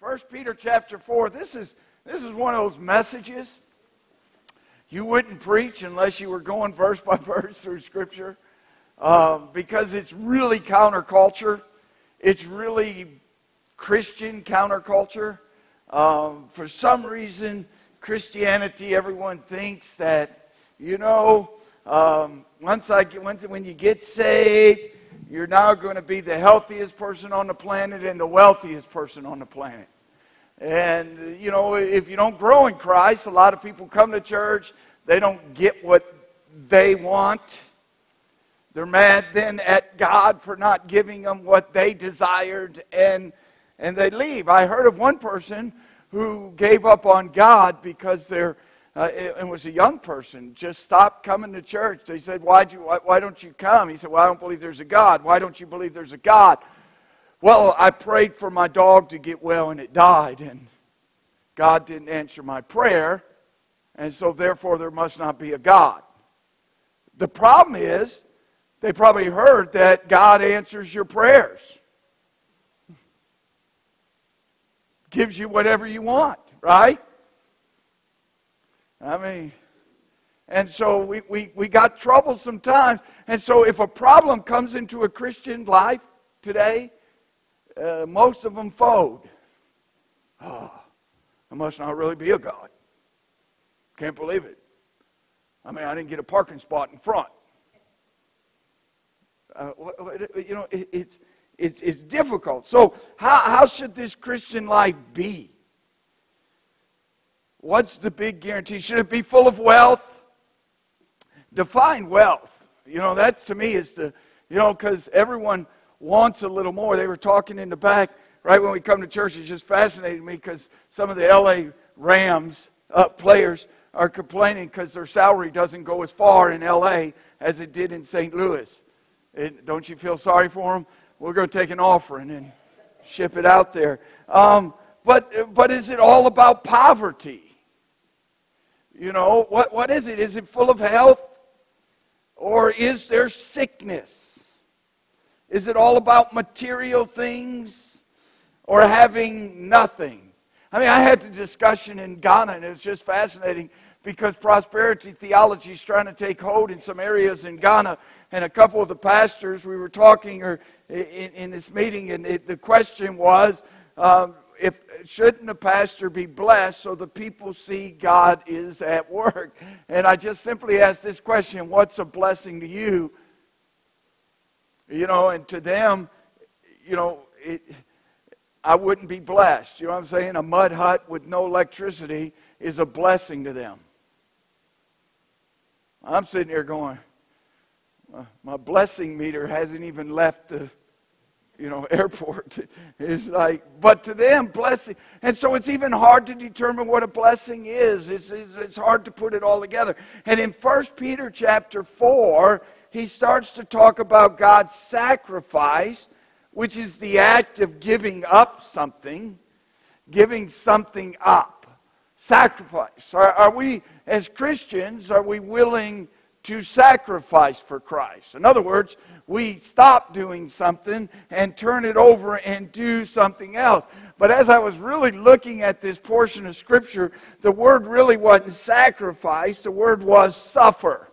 First Peter chapter 4. This is this is one of those messages you wouldn't preach unless you were going verse by verse through Scripture um, because it's really counterculture. It's really Christian counterculture. Um, for some reason, Christianity, everyone thinks that, you know, um, once I get, once, when you get saved, you're now going to be the healthiest person on the planet and the wealthiest person on the planet. And, you know, if you don't grow in Christ, a lot of people come to church, they don't get what they want. They're mad then at God for not giving them what they desired, and, and they leave. I heard of one person who gave up on God because they're uh, and was a young person, just stopped coming to church. They said, why, you, why, why don't you come? He said, Well, I don't believe there's a God. Why don't you believe there's a God? Well, I prayed for my dog to get well and it died, and God didn't answer my prayer, and so therefore there must not be a God. The problem is, they probably heard that God answers your prayers, gives you whatever you want, right? I mean, and so we, we, we got trouble sometimes. And so if a problem comes into a Christian life today, uh, most of them fold. Oh, there must not really be a God. Can't believe it. I mean, I didn't get a parking spot in front. Uh, you know, it, it's, it's, it's difficult. So, how, how should this Christian life be? What's the big guarantee? Should it be full of wealth? Define wealth. You know, that to me is the, you know, because everyone wants a little more. They were talking in the back right when we come to church. It just fascinated me because some of the LA Rams uh, players are complaining because their salary doesn't go as far in LA as it did in St. Louis. It, don't you feel sorry for them? We're going to take an offering and ship it out there. Um, but, but is it all about poverty? You know, what, what is it? Is it full of health? Or is there sickness? Is it all about material things or having nothing? I mean, I had the discussion in Ghana, and it was just fascinating because prosperity theology is trying to take hold in some areas in Ghana. And a couple of the pastors, we were talking or in, in this meeting, and it, the question was, um, if shouldn't a pastor be blessed so the people see God is at work? And I just simply ask this question: What's a blessing to you? You know, and to them, you know, it, I wouldn't be blessed. You know what I'm saying? A mud hut with no electricity is a blessing to them. I'm sitting here going, my blessing meter hasn't even left the you know airport it's like but to them blessing and so it's even hard to determine what a blessing is it's, it's, it's hard to put it all together and in First peter chapter 4 he starts to talk about God's sacrifice, which is the act of giving up something, giving something up. Sacrifice. Are, are we, as Christians, are we willing to sacrifice for Christ? In other words, we stop doing something and turn it over and do something else. But as I was really looking at this portion of Scripture, the word really wasn't sacrifice, the word was suffer.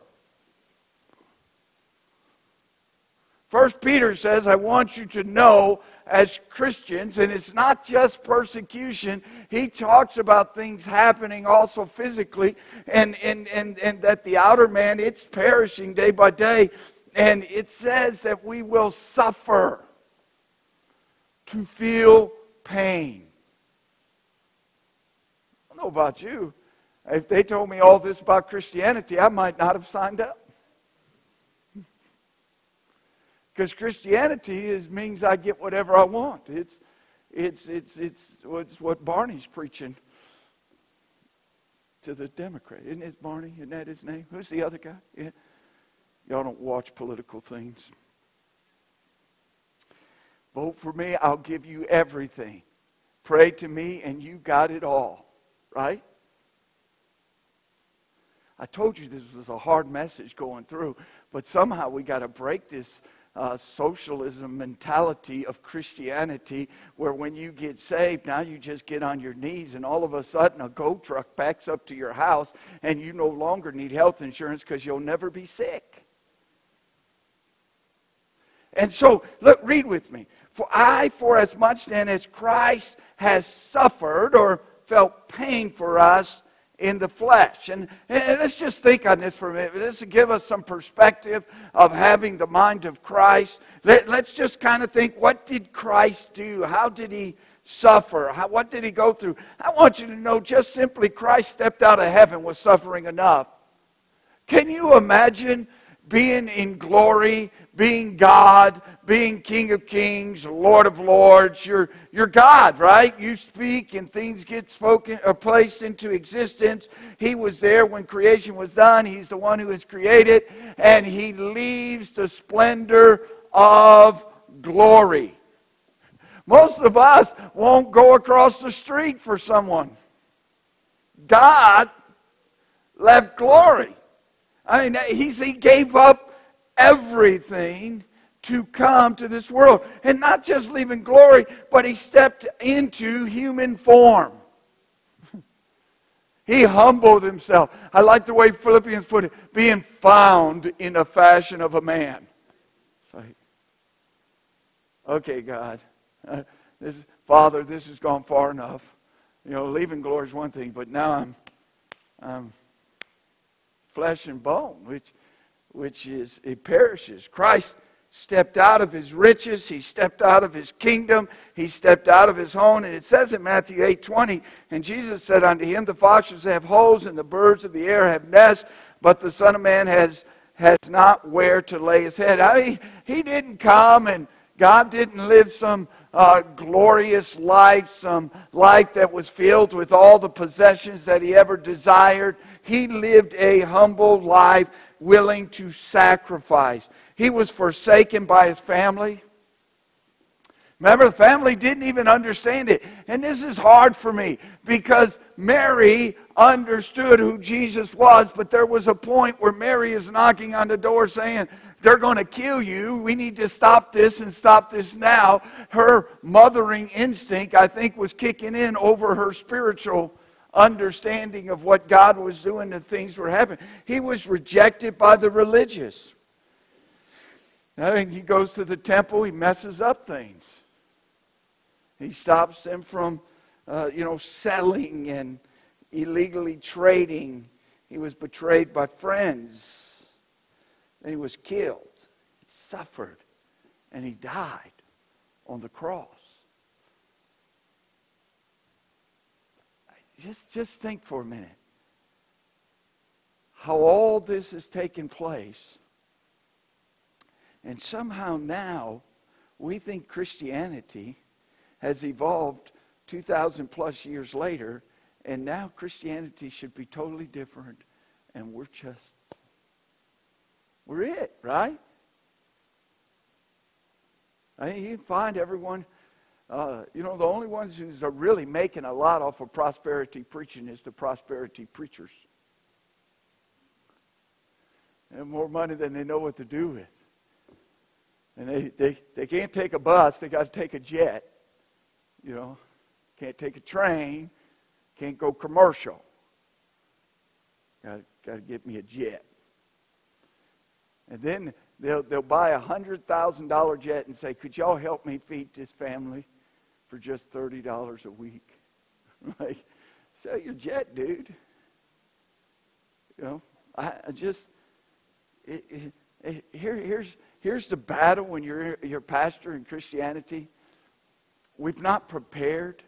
First Peter says, I want you to know as Christians, and it's not just persecution. He talks about things happening also physically, and, and, and, and that the outer man, it's perishing day by day. And it says that we will suffer to feel pain. I don't know about you. If they told me all this about Christianity, I might not have signed up. Because Christianity is, means I get whatever I want. It's, it's, it's, it's, it's what Barney's preaching to the Democrat. Isn't it Barney? Isn't that his name? Who's the other guy? Yeah. Y'all don't watch political things. Vote for me, I'll give you everything. Pray to me, and you got it all. Right? I told you this was a hard message going through, but somehow we got to break this uh, socialism mentality of Christianity, where when you get saved, now you just get on your knees, and all of a sudden a GO truck backs up to your house, and you no longer need health insurance because you'll never be sick. And so, look, read with me. For I, for as much then as Christ has suffered or felt pain for us, in the flesh. And, and let's just think on this for a minute. This will give us some perspective of having the mind of Christ. Let, us just kind of think what did Christ do? How did he suffer? How, what did he go through? I want you to know just simply Christ stepped out of heaven was suffering enough. Can you imagine being in glory, being God, being King of Kings, Lord of Lords. You're, you're God, right? You speak and things get spoken or placed into existence. He was there when creation was done. He's the one who has created, and He leaves the splendor of glory. Most of us won't go across the street for someone. God left glory. I mean, he gave up everything to come to this world. And not just leaving glory, but he stepped into human form. he humbled himself. I like the way Philippians put it being found in the fashion of a man. It's like, okay, God, uh, this, Father, this has gone far enough. You know, leaving glory is one thing, but now I'm, I'm flesh and bone, which, which is, it perishes. Christ stepped out of his riches. He stepped out of his kingdom. He stepped out of his home. And it says in Matthew 8 20, and Jesus said unto him, The foxes have holes, and the birds of the air have nests, but the Son of Man has, has not where to lay his head. I mean, he didn't come and God didn't live some uh, glorious life, some life that was filled with all the possessions that he ever desired. He lived a humble life, willing to sacrifice. He was forsaken by his family. Remember, the family didn't even understand it. And this is hard for me because Mary understood who Jesus was, but there was a point where Mary is knocking on the door saying, they're going to kill you. We need to stop this and stop this now. Her mothering instinct, I think, was kicking in over her spiritual understanding of what God was doing and things were happening. He was rejected by the religious. Think he goes to the temple, he messes up things. He stops them from, uh, you know, selling and illegally trading. He was betrayed by friends. Then he was killed. He suffered. And he died on the cross. Just, just think for a minute how all this has taken place. And somehow now we think Christianity has evolved 2,000 plus years later, and now Christianity should be totally different, and we're just we're it, right? I mean, you find everyone, uh, you know, the only ones who's are really making a lot off of prosperity preaching is the prosperity preachers. They have more money than they know what to do with. And they, they, they can't take a bus, they got to take a jet. You know, can't take a train, can't go commercial. Got, to get me a jet. And then they'll, they'll buy a $100,000 jet and say, Could y'all help me feed this family for just $30 a week? like, sell your jet, dude. You know, I, I just, it, it, it, here, here's, here's the battle when you're, you're pastor in Christianity. We've not prepared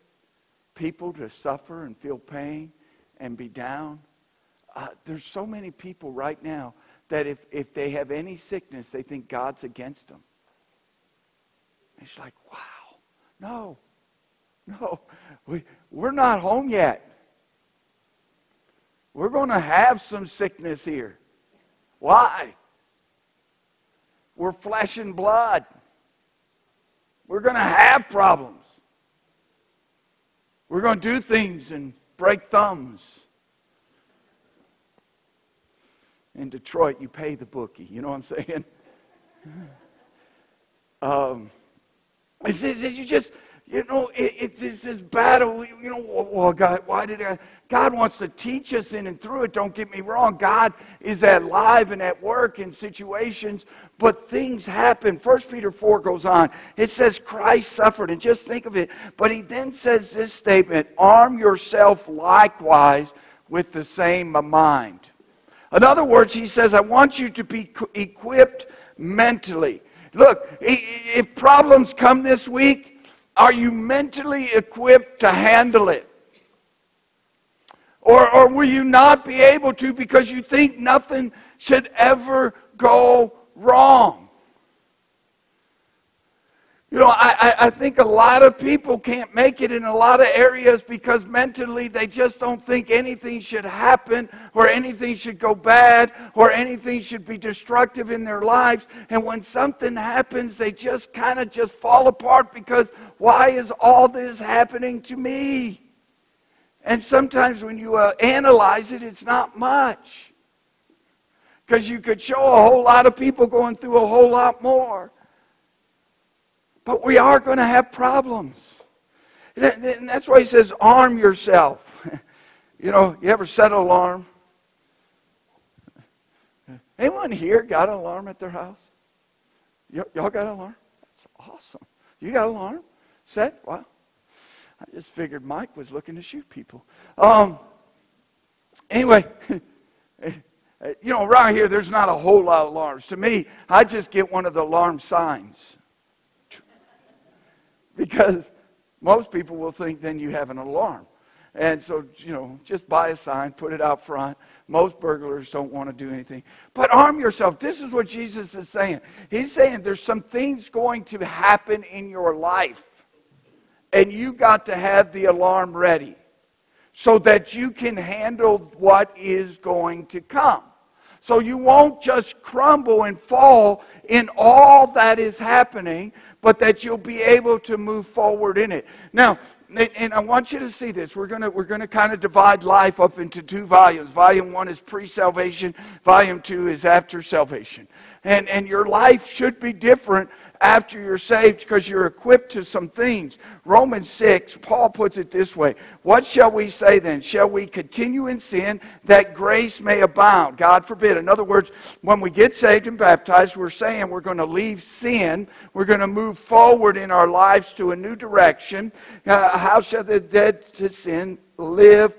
people to suffer and feel pain and be down. Uh, there's so many people right now that if, if they have any sickness, they think God's against them. It's like, wow, no, no, we, we're not home yet. We're going to have some sickness here. Why? We're flesh and blood. We're going to have problems. We're going to do things and break thumbs. In Detroit, you pay the bookie. You know what I'm saying? um, it says you just you know, it, it's, it's this battle. You know, well, God, why did I? God wants to teach us in and through it. Don't get me wrong. God is alive and at work in situations, but things happen. First Peter 4 goes on. It says Christ suffered, and just think of it. But he then says this statement arm yourself likewise with the same mind. In other words, he says, I want you to be equipped mentally. Look, if problems come this week, are you mentally equipped to handle it? Or, or will you not be able to because you think nothing should ever go wrong? You know, I, I think a lot of people can't make it in a lot of areas because mentally they just don't think anything should happen or anything should go bad or anything should be destructive in their lives. And when something happens, they just kind of just fall apart because why is all this happening to me? And sometimes when you uh, analyze it, it's not much. Because you could show a whole lot of people going through a whole lot more. But we are going to have problems. And that's why he says, arm yourself. You know, you ever set an alarm? Anyone here got an alarm at their house? Y- y'all got an alarm? That's awesome. You got an alarm? Set? Wow. I just figured Mike was looking to shoot people. Um, anyway, you know, around here, there's not a whole lot of alarms. To me, I just get one of the alarm signs because most people will think then you have an alarm. And so, you know, just buy a sign, put it out front. Most burglars don't want to do anything. But arm yourself. This is what Jesus is saying. He's saying there's some things going to happen in your life. And you got to have the alarm ready so that you can handle what is going to come. So you won't just crumble and fall in all that is happening, but that you'll be able to move forward in it. Now, and I want you to see this. We're going to, we're to kind of divide life up into two volumes. Volume one is pre salvation, volume two is after salvation. And, and your life should be different after you're saved because you're equipped to some things. Romans 6, Paul puts it this way What shall we say then? Shall we continue in sin that grace may abound? God forbid. In other words, when we get saved and baptized, we're saying we're going to leave sin. We're going to move forward in our lives to a new direction. Uh, how shall the dead to sin live?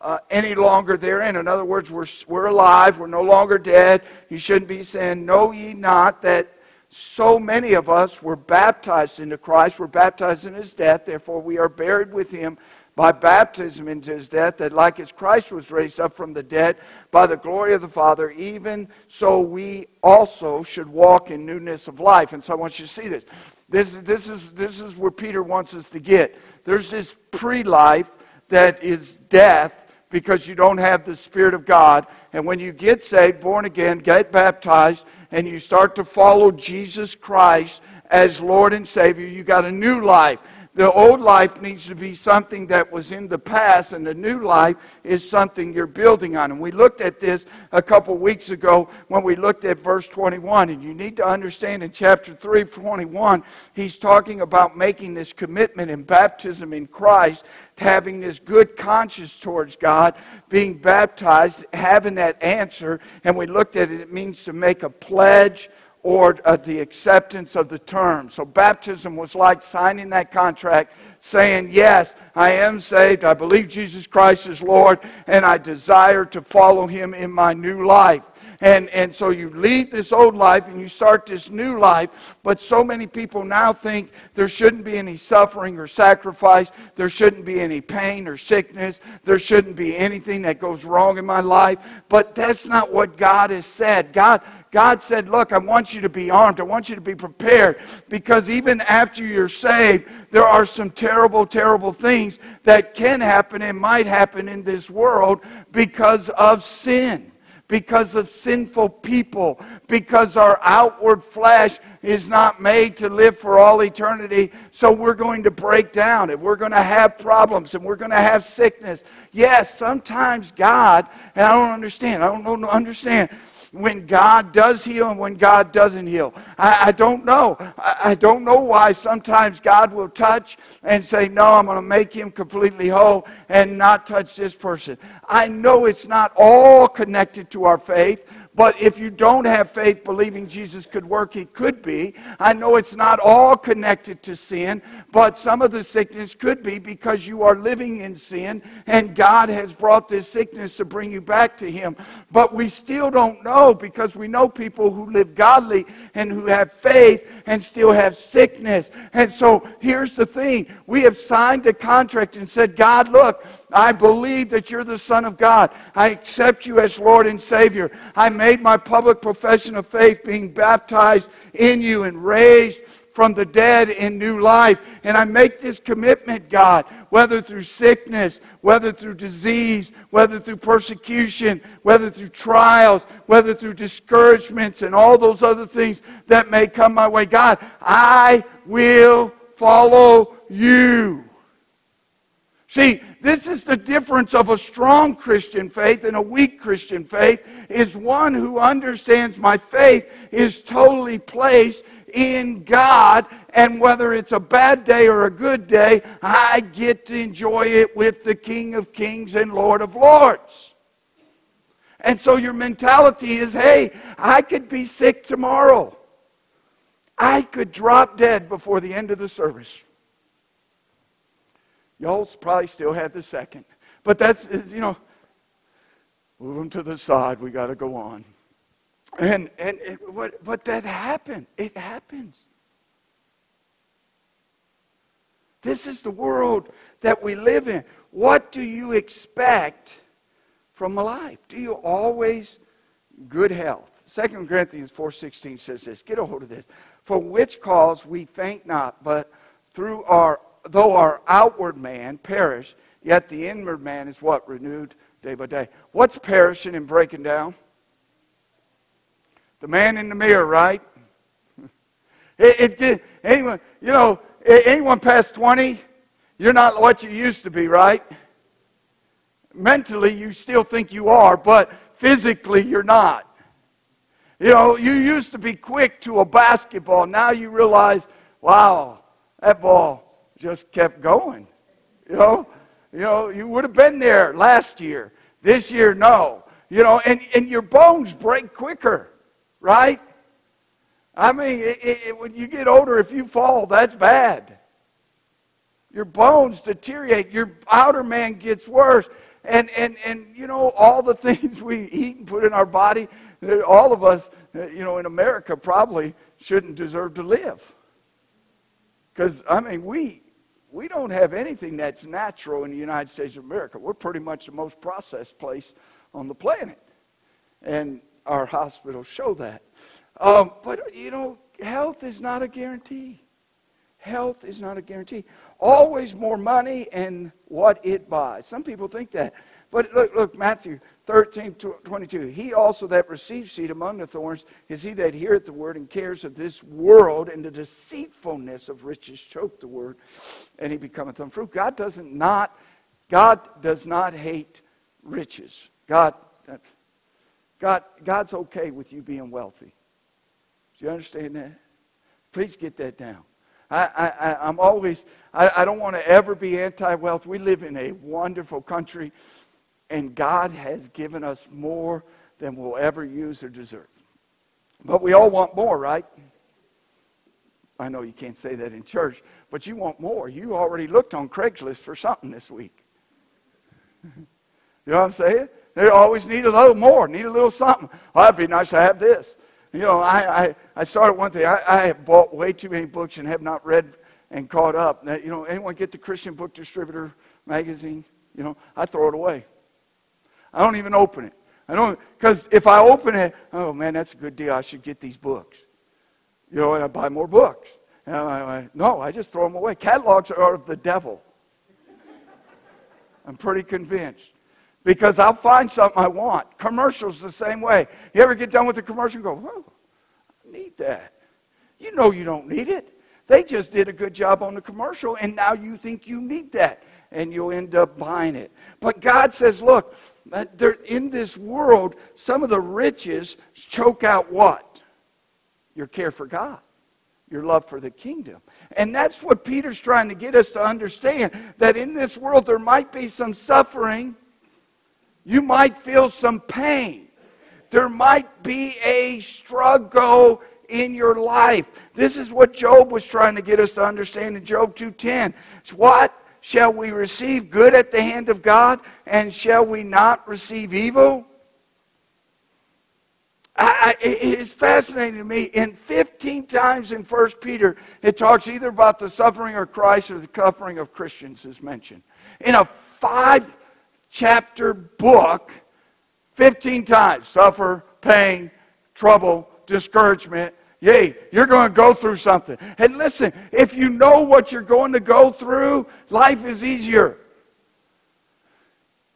Uh, any longer therein. In other words, we're, we're alive. We're no longer dead. You shouldn't be saying, Know ye not that so many of us were baptized into Christ, we're baptized in his death, therefore we are buried with him by baptism into his death, that like as Christ was raised up from the dead by the glory of the Father, even so we also should walk in newness of life. And so I want you to see this. This, this, is, this is where Peter wants us to get. There's this pre life that is death because you don't have the Spirit of God. And when you get saved, born again, get baptized, and you start to follow Jesus Christ as Lord and Savior, you got a new life. The old life needs to be something that was in the past, and the new life is something you're building on. And we looked at this a couple weeks ago when we looked at verse 21. And you need to understand in chapter 3, 21, he's talking about making this commitment in baptism in Christ, having this good conscience towards God, being baptized, having that answer. And we looked at it, it means to make a pledge or uh, the acceptance of the terms. So baptism was like signing that contract saying, Yes, I am saved. I believe Jesus Christ is Lord, and I desire to follow him in my new life. And, and so you leave this old life and you start this new life. But so many people now think there shouldn't be any suffering or sacrifice. There shouldn't be any pain or sickness. There shouldn't be anything that goes wrong in my life. But that's not what God has said. God, God said, Look, I want you to be armed. I want you to be prepared because even after you're saved, there are some terrible, terrible things that can happen and might happen in this world because of sin because of sinful people, because our outward flesh is not made to live for all eternity. So we're going to break down and we're going to have problems and we're going to have sickness. Yes, sometimes God, and I don't understand, I don't understand when God does heal and when God doesn't heal. I, I don't know. I, I don't know why sometimes God will touch and say, No, I'm going to make him completely whole and not touch this person. I know it's not all connected to our faith, but if you don't have faith believing Jesus could work, he could be. I know it's not all connected to sin, but some of the sickness could be because you are living in sin and God has brought this sickness to bring you back to him. But we still don't know because we know people who live godly and who have faith and still have sickness. And so here's the thing we have signed a contract and said, God, look, I believe that you're the Son of God. I accept you as Lord and Savior. I made my public profession of faith, being baptized in you and raised from the dead in new life. And I make this commitment, God, whether through sickness, whether through disease, whether through persecution, whether through trials, whether through discouragements, and all those other things that may come my way. God, I will follow you. See, this is the difference of a strong Christian faith and a weak Christian faith is one who understands my faith is totally placed in God and whether it's a bad day or a good day, I get to enjoy it with the King of Kings and Lord of Lords. And so your mentality is, hey, I could be sick tomorrow. I could drop dead before the end of the service. Y'all probably still have the second. But that's, you know, move them to the side. We got to go on. And, and, and what, but that happened. It happens. This is the world that we live in. What do you expect from life? Do you always good health? 2 Corinthians 4.16 says this. Get a hold of this. For which cause we faint not, but through our though our outward man perish, yet the inward man is what? Renewed day by day. What's perishing and breaking down? The man in the mirror, right? It, it, anyone, you know, anyone past 20, you're not what you used to be, right? Mentally, you still think you are, but physically, you're not. You know, you used to be quick to a basketball. Now you realize, wow, that ball just kept going. You know, you know, you would have been there last year. This year, no. You know, and, and your bones break quicker, right? I mean, it, it, when you get older, if you fall, that's bad. Your bones deteriorate. Your outer man gets worse. And, and, and, you know, all the things we eat and put in our body, all of us, you know, in America probably shouldn't deserve to live. Because, I mean, we, we don't have anything that's natural in the United States of America. We're pretty much the most processed place on the planet. And our hospitals show that. Um, but, you know, health is not a guarantee. Health is not a guarantee. Always more money and what it buys. Some people think that. But look, look, Matthew 13, 22. He also that receives seed among the thorns is he that heareth the word and cares of this world, and the deceitfulness of riches choke the word, and he becometh unfruitful. God doesn't not, God does not hate riches. God, God, God's okay with you being wealthy. Do you understand that? Please get that down. I, I, I'm always, I, I don't want to ever be anti wealth. We live in a wonderful country and God has given us more than we'll ever use or deserve. But we all want more, right? I know you can't say that in church, but you want more. You already looked on Craigslist for something this week. you know what I'm saying? They always need a little more, need a little something. Oh, that'd be nice to have this. You know, I, I, I started one thing. I, I have bought way too many books and have not read and caught up. Now, you know, anyone get the Christian Book Distributor magazine? You know, I throw it away. I don't even open it. I don't, because if I open it, oh man, that's a good deal. I should get these books. You know, and I buy more books. And I, I, no, I just throw them away. Catalogs are of the devil. I'm pretty convinced. Because I'll find something I want. Commercials the same way. You ever get done with a commercial and go, oh, I need that. You know you don't need it. They just did a good job on the commercial, and now you think you need that, and you'll end up buying it. But God says, look, in this world, some of the riches choke out what? Your care for God, your love for the kingdom. And that's what Peter's trying to get us to understand that in this world there might be some suffering, you might feel some pain, there might be a struggle in your life. This is what Job was trying to get us to understand in Job 2:10. It's what shall we receive good at the hand of God and shall we not receive evil? I, I, it's fascinating to me. In 15 times in 1 Peter, it talks either about the suffering of Christ or the suffering of Christians is mentioned. In a five chapter book, 15 times suffer, pain, trouble, discouragement. Yay, you're going to go through something. And listen, if you know what you're going to go through, life is easier.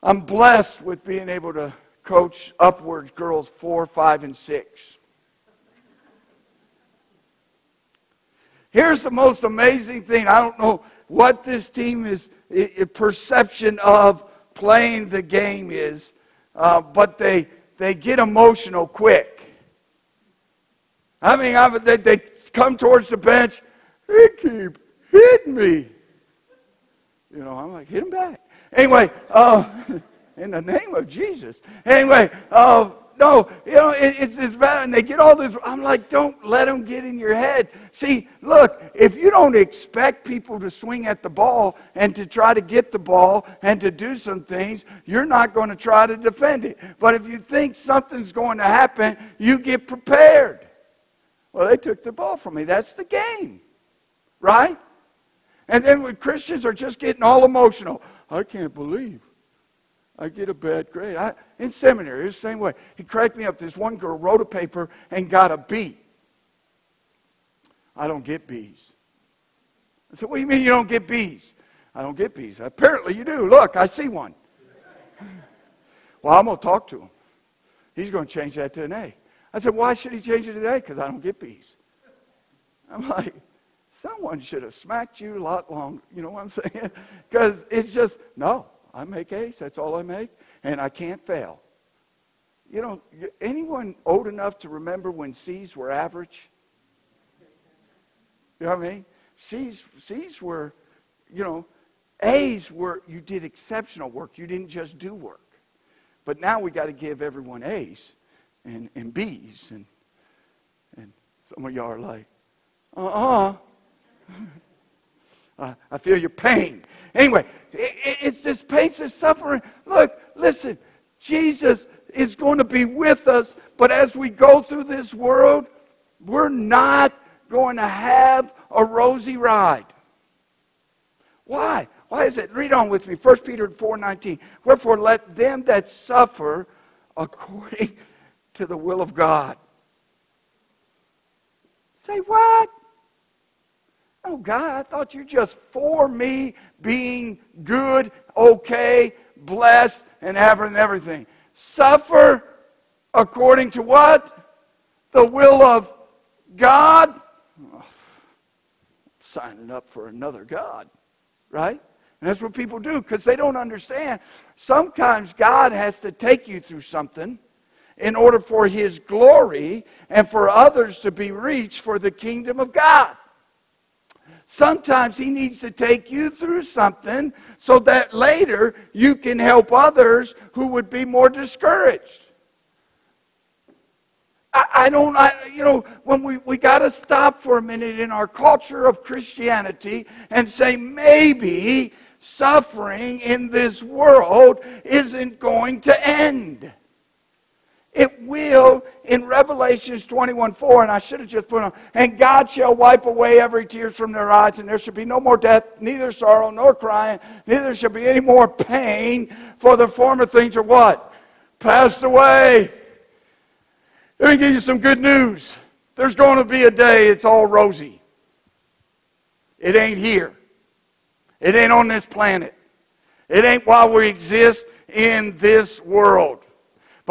I'm blessed with being able to coach upwards girls four, five, and six. Here's the most amazing thing. I don't know what this team is, perception of playing the game is, uh, but they, they get emotional quick. I mean, I, they, they come towards the bench, they keep hitting me. You know, I'm like, hit him back. Anyway, uh, in the name of Jesus. Anyway, uh, no, you know, it, it's this bad, and they get all this. I'm like, don't let them get in your head. See, look, if you don't expect people to swing at the ball and to try to get the ball and to do some things, you're not going to try to defend it. But if you think something's going to happen, you get prepared. Well, they took the ball from me. That's the game, right? And then when Christians are just getting all emotional, I can't believe I get a bad grade. I, in seminary, it's the same way. He cracked me up. This one girl wrote a paper and got a B. I don't get B's. I said, What do you mean you don't get B's? I don't get B's. Apparently you do. Look, I see one. well, I'm going to talk to him. He's going to change that to an A. I said, Why should he change it today? Because I don't get B's. I'm like, Someone should have smacked you a lot longer. You know what I'm saying? Because it's just, no, I make A's. That's all I make. And I can't fail. You know, anyone old enough to remember when C's were average? You know what I mean? C's, C's were, you know, A's were, you did exceptional work. You didn't just do work. But now we got to give everyone A's and, and B's. And, and some of y'all are like, uh uh-uh. uh I feel your pain. Anyway, it, it's this pain, this suffering. Look, listen, Jesus is going to be with us, but as we go through this world, we're not going to have a rosy ride. Why? Why is it? Read on with me. 1 Peter 4:19. Wherefore let them that suffer according to the will of God. Say what? Oh, God, I thought you just for me being good, okay, blessed, and having everything. Suffer according to what? The will of God. Oh, signing up for another God, right? And that's what people do because they don't understand. Sometimes God has to take you through something in order for His glory and for others to be reached for the kingdom of God. Sometimes He needs to take you through something so that later you can help others who would be more discouraged. I, I don't, I, you know, when we, we got to stop for a minute in our culture of Christianity and say maybe suffering in this world isn't going to end. It will in Revelations 21 4, and I should have just put on, and God shall wipe away every tear from their eyes, and there shall be no more death, neither sorrow nor crying, neither shall be any more pain, for the former things are what? Passed away. Let me give you some good news. There's going to be a day it's all rosy. It ain't here. It ain't on this planet. It ain't while we exist in this world.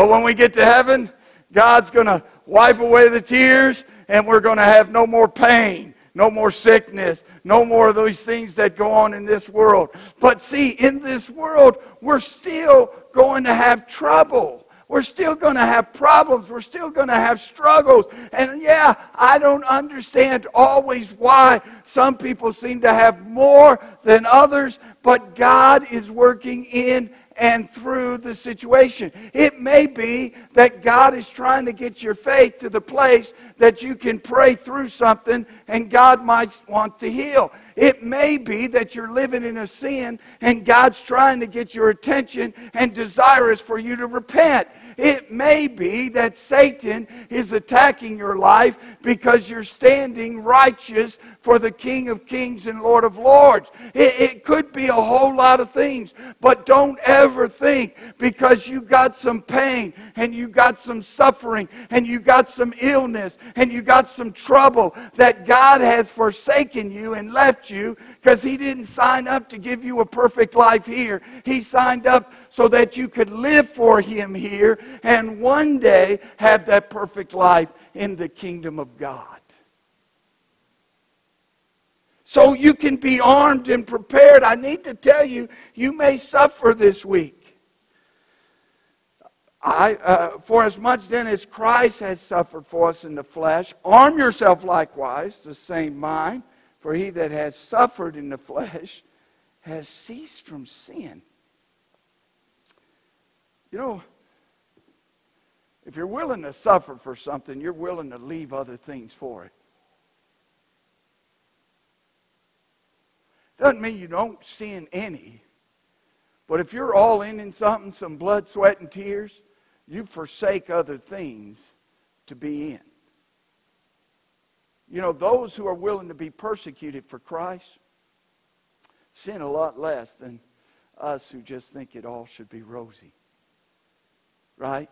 But when we get to heaven, God's going to wipe away the tears and we're going to have no more pain, no more sickness, no more of those things that go on in this world. But see, in this world, we're still going to have trouble. We're still going to have problems. We're still going to have struggles. And yeah, I don't understand always why some people seem to have more than others, but God is working in and through the situation. It may be that God is trying to get your faith to the place that you can pray through something and God might want to heal. It may be that you're living in a sin and God's trying to get your attention and desirous for you to repent. It may be that Satan is attacking your life because you're standing righteous for the King of Kings and Lord of Lords. It, it could be a whole lot of things, but don't ever think because you got some pain and you got some suffering and you got some illness and you got some trouble that God has forsaken you and left you because He didn't sign up to give you a perfect life here. He signed up so that you could live for Him here and one day have that perfect life in the kingdom of God. So you can be armed and prepared. I need to tell you, you may suffer this week. I, uh, for as much then as Christ has suffered for us in the flesh, arm yourself likewise, the same mind, for he that has suffered in the flesh has ceased from sin. You know, if you're willing to suffer for something, you're willing to leave other things for it. Doesn't mean you don't sin any. But if you're all in in something, some blood, sweat, and tears, you forsake other things to be in. You know, those who are willing to be persecuted for Christ sin a lot less than us who just think it all should be rosy. Right?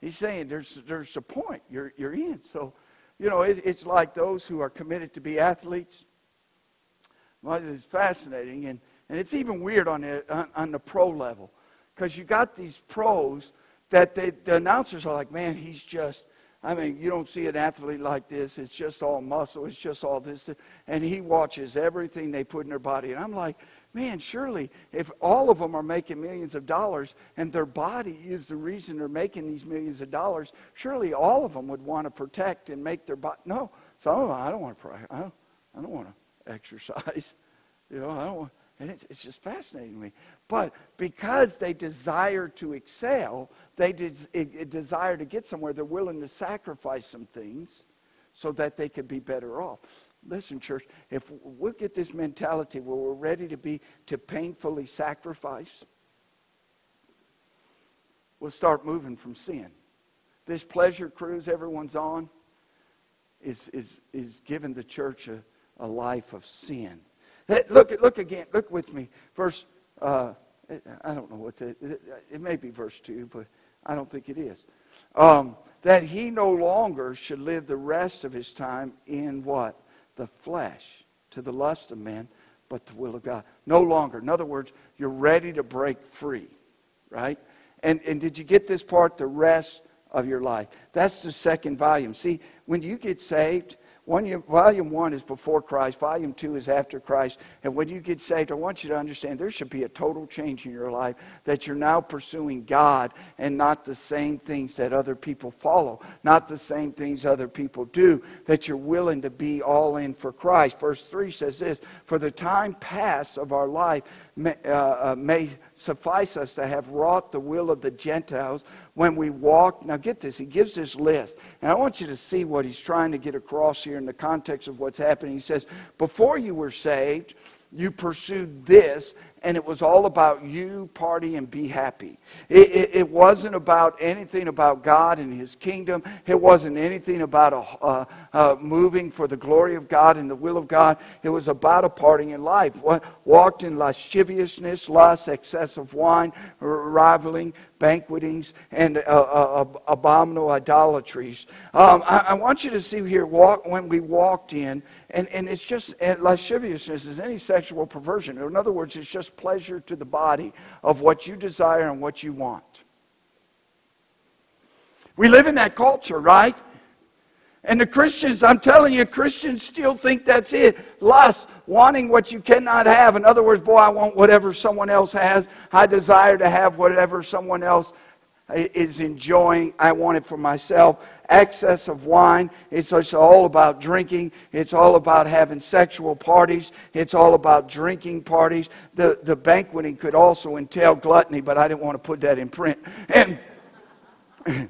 He's saying there's, there's a point you're, you're in. So, you know, it, it's like those who are committed to be athletes. Well, it's fascinating. And, and it's even weird on the, on, on the pro level because you got these pros that they, the announcers are like, man, he's just, I mean, you don't see an athlete like this. It's just all muscle. It's just all this. And he watches everything they put in their body. And I'm like, man, surely if all of them are making millions of dollars and their body is the reason they're making these millions of dollars, surely all of them would want to protect and make their body. No, some of them, I don't want to pray. I don't, I don't want to exercise. You know, I don't want, and it's, it's just fascinating to me. But because they desire to excel, they des- desire to get somewhere, they're willing to sacrifice some things so that they could be better off. Listen, church, if we'll get this mentality where we're ready to be to painfully sacrifice, we'll start moving from sin. This pleasure cruise everyone's on is, is, is giving the church a, a life of sin. Look, look again, look with me. Verse, uh, I don't know what the, it may be verse 2, but I don't think it is. Um, that he no longer should live the rest of his time in what? the flesh to the lust of men, but the will of God. No longer. In other words, you're ready to break free, right? And, and did you get this part? The rest of your life. That's the second volume. See, when you get saved, one, volume one is before Christ, volume two is after Christ. And when you get saved, I want you to understand there should be a total change in your life that you're now pursuing God and not the same things that other people follow, not the same things other people do, that you're willing to be all in for Christ. Verse 3 says this For the time past of our life may, uh, uh, may suffice us to have wrought the will of the Gentiles when we walk. Now, get this, he gives this list. And I want you to see what he's trying to get across here in the context of what's happening. He says, Before you were saved, you pursued this, and it was all about you, party, and be happy. It, it, it, wasn't about anything about God and His kingdom. It wasn't anything about a, moving for the glory of God and the will of God. It was about a partying in life. What, walked in lasciviousness, lust, excess of wine, revellings, banquetings, and uh, uh, abominable idolatries. Um, I, I, want you to see here walk, when we walked in, and, and it's just and lasciviousness is any sexual perversion. In other words, it's just pleasure to the body of what you desire and what you want. We live in that culture, right? And the Christians, I'm telling you, Christians still think that's it. Lust, wanting what you cannot have. In other words, boy, I want whatever someone else has. I desire to have whatever someone else is enjoying. I want it for myself. Excess of wine. It's, it's all about drinking. It's all about having sexual parties. It's all about drinking parties. The, the banqueting could also entail gluttony, but I didn't want to put that in print. And,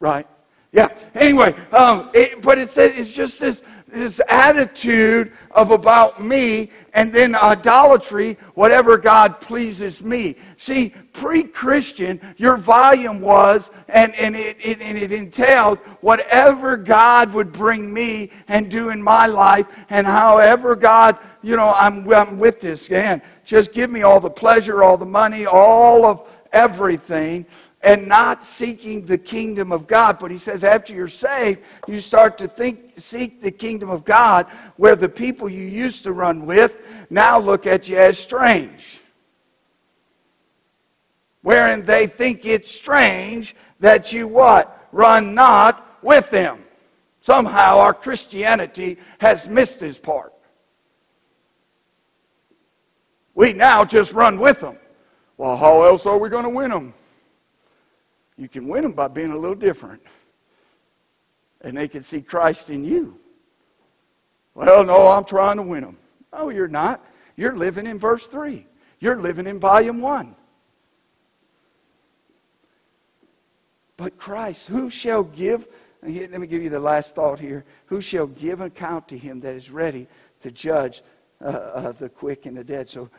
right? Yeah. Anyway, um, it, but it said it's just this this attitude of about me and then idolatry, whatever God pleases me. See, pre Christian, your volume was, and, and, it, it, and it entailed whatever God would bring me and do in my life, and however God, you know, I'm, I'm with this. Man, just give me all the pleasure, all the money, all of everything and not seeking the kingdom of God. But he says after you're saved, you start to think, seek the kingdom of God, where the people you used to run with now look at you as strange. Wherein they think it's strange that you what? Run not with them. Somehow our Christianity has missed this part. We now just run with them. Well, how else are we going to win them? You can win them by being a little different. And they can see Christ in you. Well, no, I'm trying to win them. No, you're not. You're living in verse 3. You're living in volume 1. But Christ, who shall give, let me give you the last thought here. Who shall give account to him that is ready to judge uh, uh, the quick and the dead? So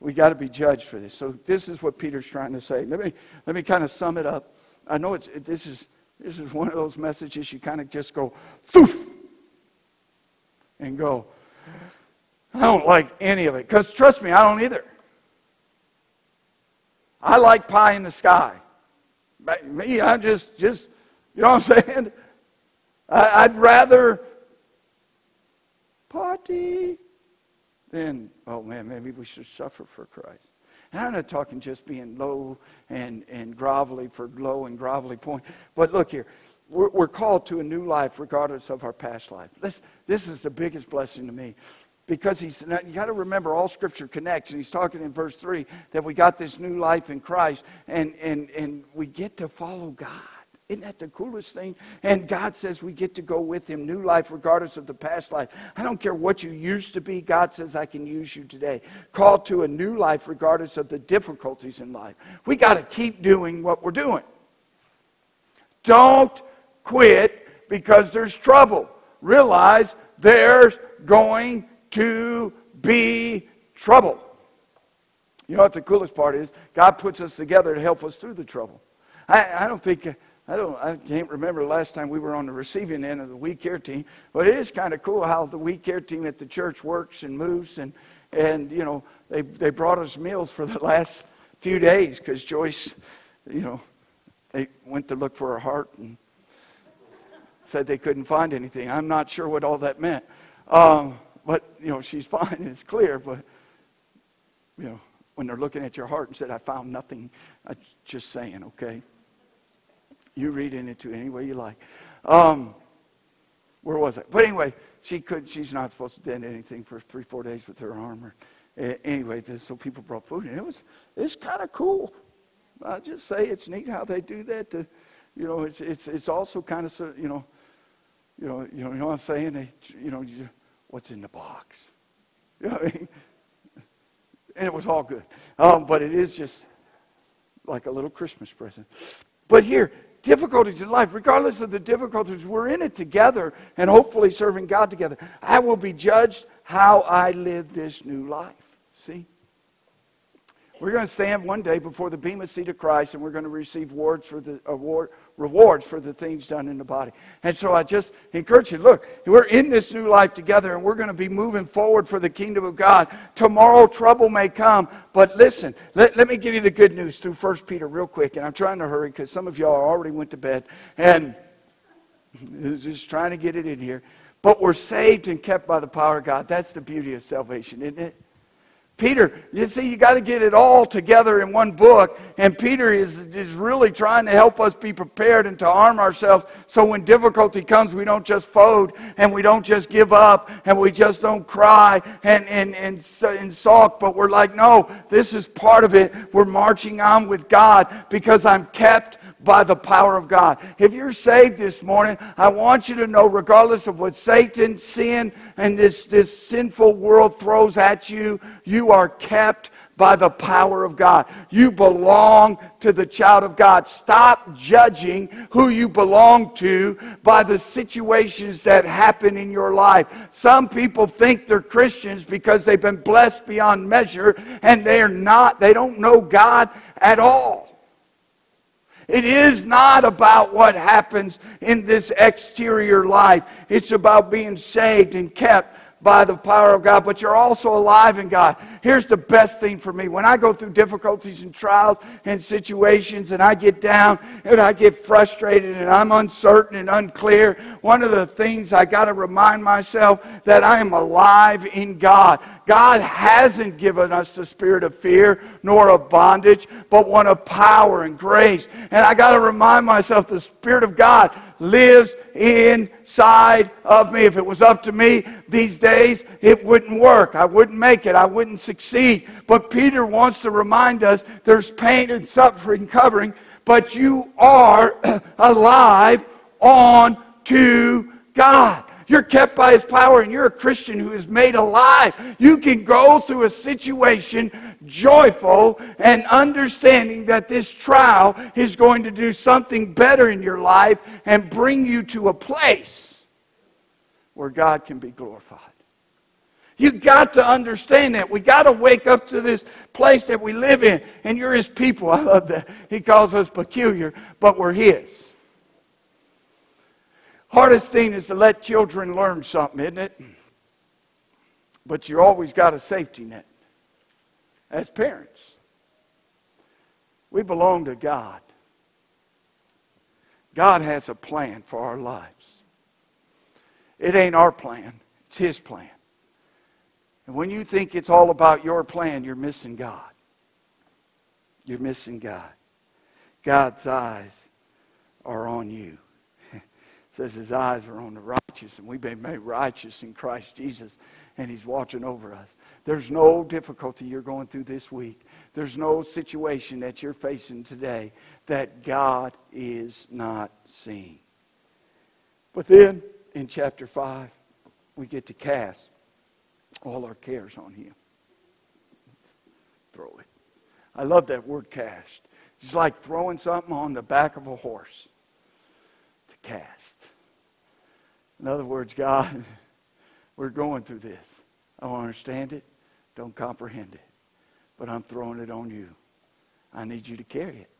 we got to be judged for this. So this is what Peter's trying to say. Let me let me kind of sum it up. I know it's this is this is one of those messages you kind of just go and go. I don't like any of it because trust me, I don't either. I like pie in the sky. Me, I just just you know what I'm saying. I, I'd rather party then, oh man, maybe we should suffer for Christ. And I'm not talking just being low and, and grovelly for low and grovelly point. But look here, we're, we're called to a new life regardless of our past life. This, this is the biggest blessing to me. Because he's, you got to remember, all Scripture connects. And he's talking in verse 3 that we got this new life in Christ and, and, and we get to follow God. Isn't that the coolest thing? And God says we get to go with Him, new life, regardless of the past life. I don't care what you used to be, God says I can use you today. Called to a new life, regardless of the difficulties in life. We got to keep doing what we're doing. Don't quit because there's trouble. Realize there's going to be trouble. You know what the coolest part is? God puts us together to help us through the trouble. I, I don't think I don't. I can't remember the last time we were on the receiving end of the We Care team, but it is kind of cool how the We Care team at the church works and moves, and and you know they they brought us meals for the last few days because Joyce, you know, they went to look for her heart and said they couldn't find anything. I'm not sure what all that meant, um, but you know she's fine. It's clear, but you know when they're looking at your heart and said I found nothing, I'm just saying, okay. You read into it any way you like. Um, where was I? But anyway, she could. She's not supposed to do anything for three, four days with her arm. Or, anyway, this, so people brought food, and it was it's kind of cool. I just say it's neat how they do that. To, you know, it's it's it's also kind of you know, you know, you know, you know what I'm saying? They, you know, you, what's in the box? You know I mean? And it was all good, um, but it is just like a little Christmas present. But here, difficulties in life, regardless of the difficulties, we're in it together and hopefully serving God together. I will be judged how I live this new life. See? We're going to stand one day before the Bema seat of Christ and we're going to receive awards for the award, rewards for the things done in the body. And so I just encourage you look, we're in this new life together and we're going to be moving forward for the kingdom of God. Tomorrow trouble may come, but listen, let, let me give you the good news through 1 Peter real quick. And I'm trying to hurry because some of y'all already went to bed and just trying to get it in here. But we're saved and kept by the power of God. That's the beauty of salvation, isn't it? Peter, you see, you got to get it all together in one book. And Peter is, is really trying to help us be prepared and to arm ourselves so when difficulty comes, we don't just fold and we don't just give up and we just don't cry and, and, and, and sulk, but we're like, no, this is part of it. We're marching on with God because I'm kept by the power of God. If you're saved this morning, I want you to know, regardless of what Satan, sin, and this, this sinful world throws at you, you are kept by the power of God. You belong to the child of God. Stop judging who you belong to by the situations that happen in your life. Some people think they're Christians because they've been blessed beyond measure and they're not. They don't know God at all. It is not about what happens in this exterior life. It's about being saved and kept by the power of God, but you're also alive in God. Here's the best thing for me. When I go through difficulties and trials and situations and I get down and I get frustrated and I'm uncertain and unclear, one of the things I got to remind myself that I am alive in God. God hasn't given us the spirit of fear nor of bondage, but one of power and grace. And I got to remind myself the Spirit of God lives inside of me. If it was up to me these days, it wouldn't work. I wouldn't make it. I wouldn't succeed. But Peter wants to remind us there's pain and suffering covering, but you are alive on to God. You're kept by His power, and you're a Christian who is made alive. You can go through a situation joyful and understanding that this trial is going to do something better in your life and bring you to a place where God can be glorified. You got to understand that. We got to wake up to this place that we live in, and you're His people. I love that. He calls us peculiar, but we're His. Hardest thing is to let children learn something, isn't it? But you always got a safety net as parents. We belong to God. God has a plan for our lives. It ain't our plan, it's His plan. And when you think it's all about your plan, you're missing God. You're missing God. God's eyes are on you says his eyes are on the righteous, and we've been made righteous in Christ Jesus, and he's watching over us. There's no difficulty you're going through this week. There's no situation that you're facing today that God is not seeing. But then in chapter 5, we get to cast all our cares on him. Throw it. I love that word cast. It's like throwing something on the back of a horse to cast. In other words, God, we're going through this. I don't understand it, don't comprehend it, but I'm throwing it on you. I need you to carry it.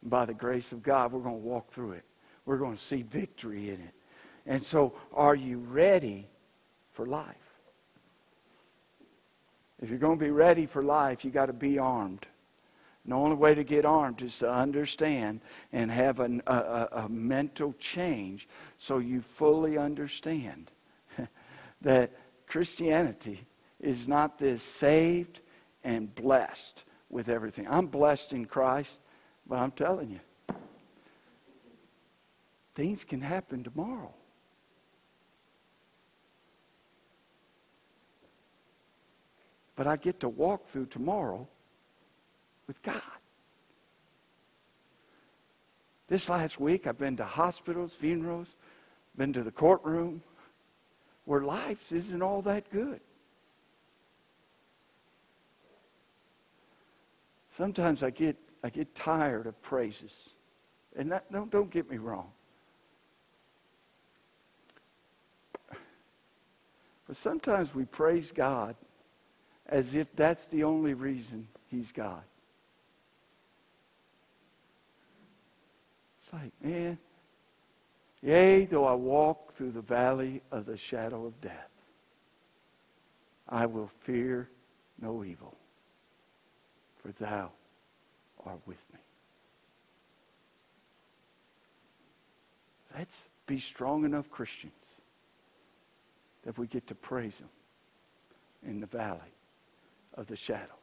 And by the grace of God, we're going to walk through it. We're going to see victory in it. And so, are you ready for life? If you're going to be ready for life, you got to be armed. The only way to get armed is to understand and have an, a, a, a mental change so you fully understand that Christianity is not this saved and blessed with everything. I'm blessed in Christ, but I'm telling you, things can happen tomorrow. But I get to walk through tomorrow with God. This last week, I've been to hospitals, funerals, been to the courtroom, where life isn't all that good. Sometimes I get, I get tired of praises. And that, don't, don't get me wrong. But sometimes we praise God as if that's the only reason He's God. Like, man, yea, though I walk through the valley of the shadow of death, I will fear no evil, for thou art with me. Let's be strong enough Christians that we get to praise him in the valley of the shadow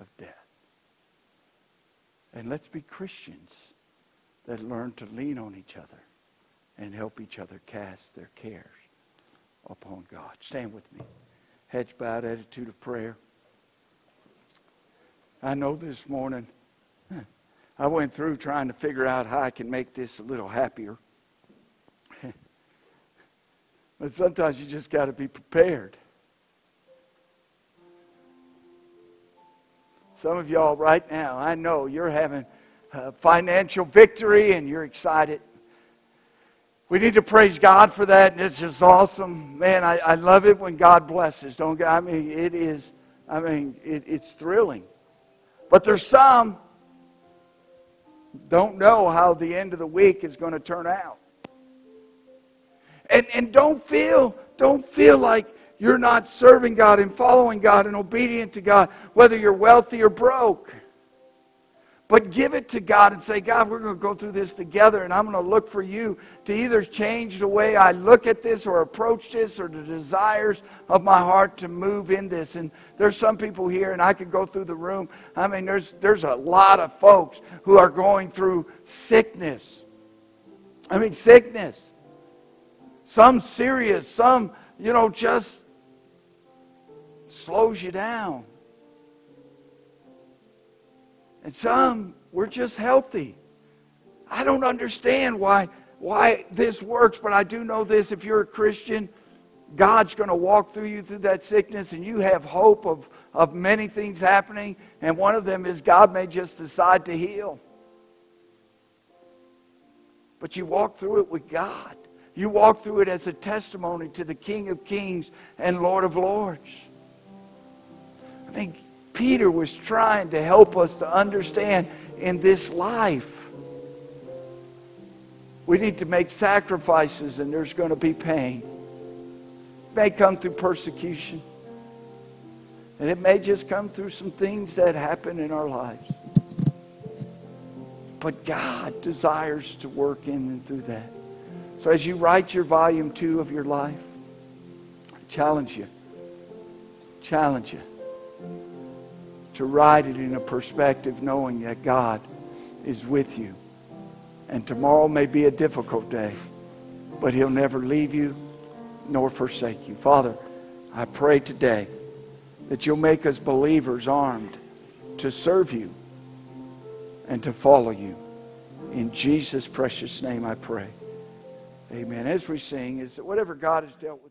of death. And let's be Christians that learn to lean on each other and help each other cast their cares upon God. Stand with me. Hedge bowed attitude of prayer. I know this morning I went through trying to figure out how I can make this a little happier. but sometimes you just got to be prepared. Some of y'all right now, I know you're having Uh, financial victory and you're excited. We need to praise God for that, and it's just awesome. Man, I, I love it when God blesses. Don't I mean it is I mean it, it's thrilling. But there's some don't know how the end of the week is going to turn out. And and don't feel don't feel like you're not serving God and following God and obedient to God, whether you're wealthy or broke. But give it to God and say, God, we're going to go through this together, and I'm going to look for you to either change the way I look at this or approach this or the desires of my heart to move in this. And there's some people here, and I could go through the room. I mean, there's, there's a lot of folks who are going through sickness. I mean, sickness. Some serious, some, you know, just slows you down. And some, we're just healthy. I don't understand why, why this works, but I do know this. If you're a Christian, God's going to walk through you through that sickness, and you have hope of, of many things happening. And one of them is God may just decide to heal. But you walk through it with God. You walk through it as a testimony to the King of Kings and Lord of Lords. I mean, Peter was trying to help us to understand in this life. We need to make sacrifices, and there's going to be pain. It may come through persecution, and it may just come through some things that happen in our lives. But God desires to work in and through that. So as you write your volume two of your life, I challenge you. Challenge you to write it in a perspective knowing that God is with you. And tomorrow may be a difficult day, but He'll never leave you nor forsake you. Father, I pray today that you'll make us believers armed to serve you and to follow you. In Jesus' precious name I pray. Amen. As we sing, is that whatever God has dealt with.